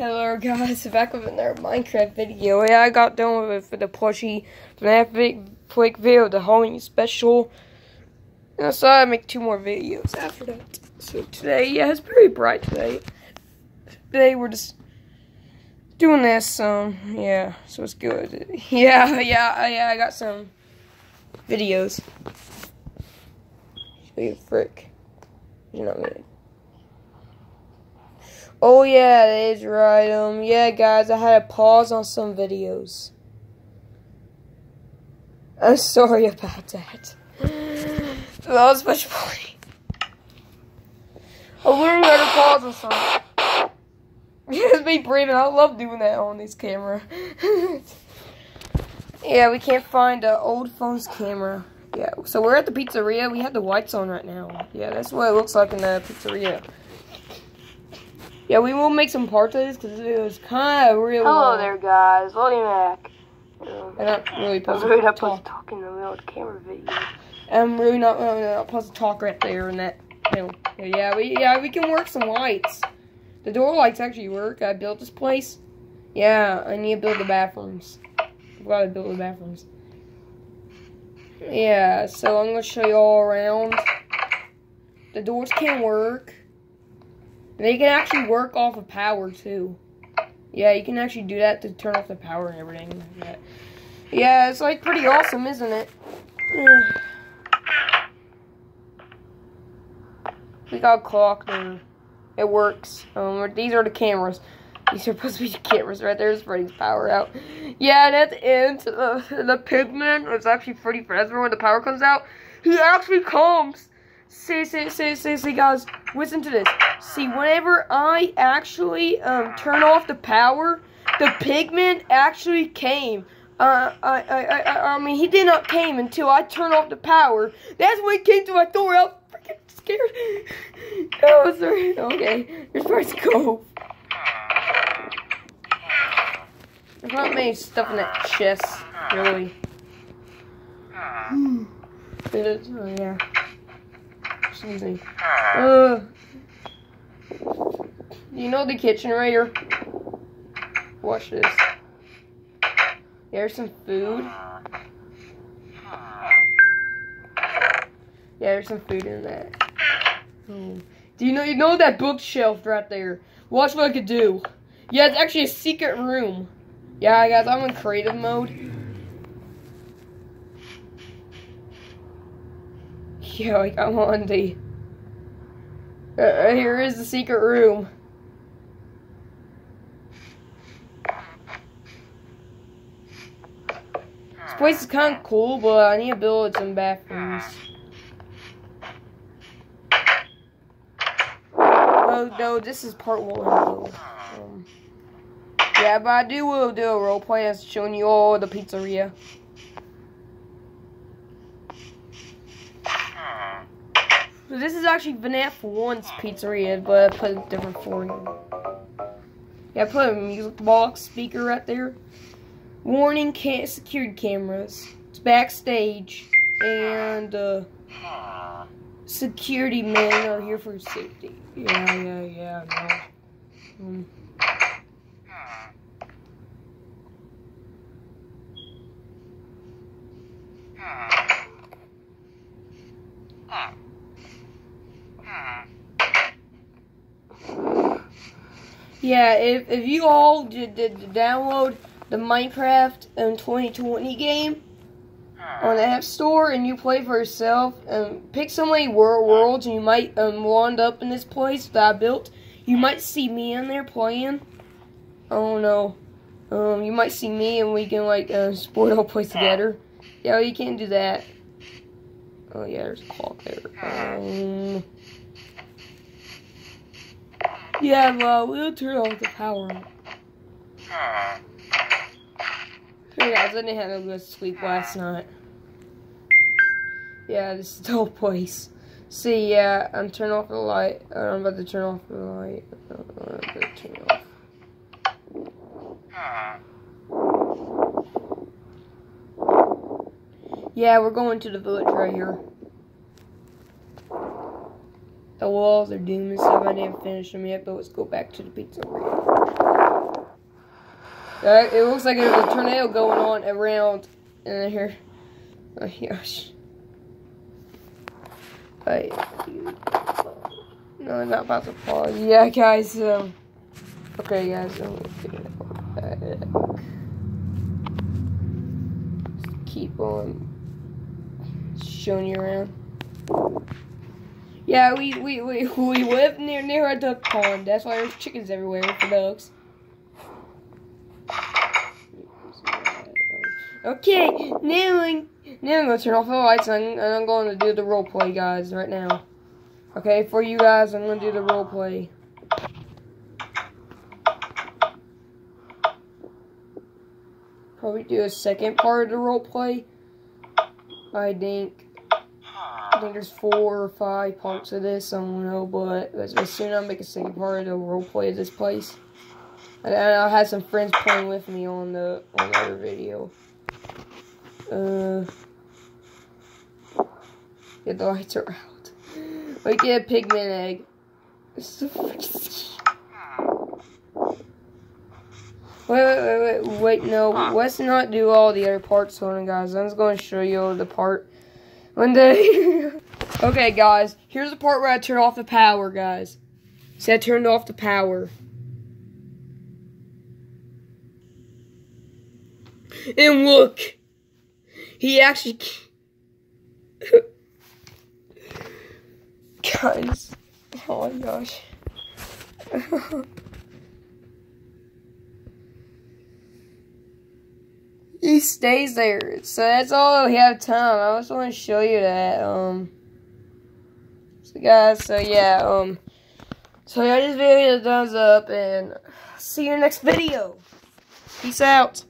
Hello guys, back with another Minecraft video. Yeah, I got done with it for the plushie quick video, the Halloween special. And I saw I make two more videos after that. So today, yeah, it's pretty bright today. Today we're just doing this, um, yeah, so it's good. Yeah, yeah, yeah, I got some videos. Show you frick. You're not Oh yeah, that is right. Um, yeah, guys, I had to pause on some videos. I'm sorry about that. that was much funny. I literally had to pause on some. Just me breathing. I love doing that on this camera. yeah, we can't find an old phone's camera. Yeah, so we're at the pizzeria. We have the lights on right now. Yeah, that's what it looks like in the pizzeria. Yeah, we will make some parts of this because it was kind of real. Hello there, guys. William Mac. Um, I'm not really supposed really to talk in the middle of camera video. I'm really not, uh, not supposed to talk right there in that. You know, yeah, we yeah we can work some lights. The door lights actually work. I built this place. Yeah, I need to build the bathrooms. I've got to build the bathrooms. Yeah, so I'm gonna show you all around. The doors can work. They can actually work off of power too. Yeah, you can actually do that to turn off the power and everything. Yeah, it's like pretty awesome, isn't it? we got clock. It works. Um, these are the cameras. These are supposed to be the cameras right there. It's Freddy's power out. Yeah, and at the end, uh, the pigman is actually Freddy Fazbear when the power comes out. He actually comes see, see, see, see, see, guys, listen to this. See, whenever I actually um, turn off the power, the pigman actually came. Uh, I, I, I, I mean, he did not came until I turned off the power. That's when he came to my door. I was freaking scared. Oh, sorry. Okay, here's where to go. There's not many stuff in that chest, really. It is, oh, yeah something. Uh, you know the kitchen right here? Watch this. There's some food. Yeah, there's some food in that. Oh. Do you know you know that bookshelf right there? Watch what I could do. Yeah, it's actually a secret room. Yeah, guys, I'm in creative mode. Yeah, like I'm on the. Uh, here is the secret room. This place is kind of cool, but I need to build some bathrooms. Oh no, this is part one. Um, yeah, but I do will do a role roleplay that's showing you all the pizzeria. So this is actually FNAF 1's pizzeria, but I put a different flooring. Yeah, I put a music box speaker right there. Warning, can't security cameras. It's backstage. And, uh, security men are here for safety. Yeah, yeah, yeah, no. Um, Yeah, if, if you all did, did download the Minecraft um, 2020 game on the App Store and you play for yourself, um, pick so many world worlds and you might um, wind up in this place that I built. You might see me in there playing. Oh no. Um, you might see me and we can like uh, sport all play together. Yeah, you can't do that. Oh yeah, there's a clock there. Um, yeah, well, we'll turn off the power. Hey guys, I didn't have a good sleep last night. Yeah, this is the whole place. See, yeah, I'm turning off the light. Uh, I'm about to turn off the light. Uh, I'm about to turn off. Yeah, we're going to the village right here. The walls are doomed and stuff. I didn't finish them yet, but let's go back to the pizzeria. Uh, it looks like there's a tornado going on around in here. Oh gosh. Wait. No, I'm not about to pause. Yeah, guys. Um. Okay, guys. Keep on showing you around. Yeah, we we we we live near near a duck pond. That's why there's chickens everywhere for ducks. Okay, now I'm, now I'm gonna turn off the lights and I'm, to do the role play, guys, right now. Okay, for you guys, I'm gonna do the role play. Probably do a second part of the role play. I think. I think there's four or five parts of this. I don't know, but as soon as I make a second part of the role play of this place. And I had some friends playing with me on the on the other video. Uh, yeah, the lights are out. We get a pigman egg. It's so freaking Wait, wait, wait, wait, wait, no, let's not do all the other parts on it, guys. I'm just going to show you the part one day. okay, guys, here's the part where I turn off the power, guys. See, I turned off the power. And look, he actually, guys, oh my gosh. he stays there. So that's all we have time. I just want to show you that. Um, so guys, so yeah, um, so yeah, this video thumbs up and see you in the next video. Peace out.